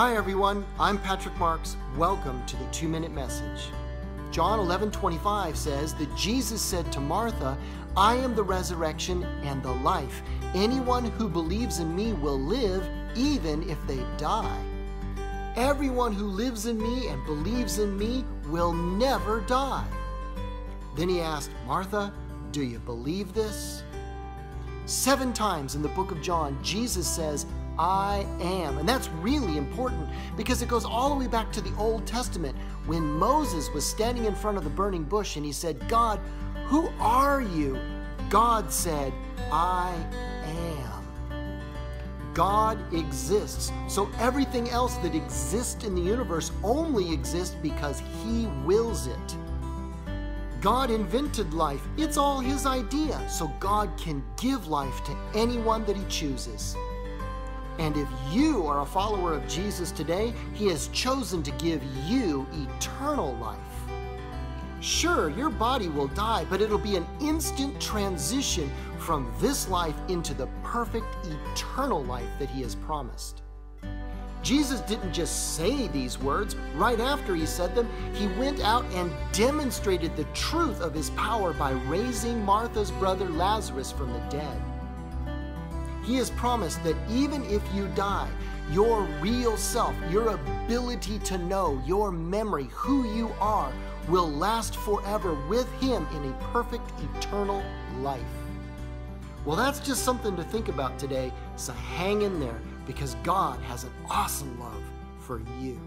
Hi everyone, I'm Patrick Marks. Welcome to the 2-minute message. John 11:25 says that Jesus said to Martha, "I am the resurrection and the life. Anyone who believes in me will live even if they die. Everyone who lives in me and believes in me will never die." Then he asked, "Martha, do you believe this?" Seven times in the book of John, Jesus says, I am. And that's really important because it goes all the way back to the Old Testament when Moses was standing in front of the burning bush and he said, God, who are you? God said, I am. God exists. So everything else that exists in the universe only exists because He wills it. God invented life. It's all His idea. So God can give life to anyone that He chooses. And if you are a follower of Jesus today, He has chosen to give you eternal life. Sure, your body will die, but it'll be an instant transition from this life into the perfect eternal life that He has promised. Jesus didn't just say these words. Right after he said them, he went out and demonstrated the truth of his power by raising Martha's brother Lazarus from the dead. He has promised that even if you die, your real self, your ability to know, your memory, who you are, will last forever with Him in a perfect eternal life. Well, that's just something to think about today, so hang in there because God has an awesome love for you.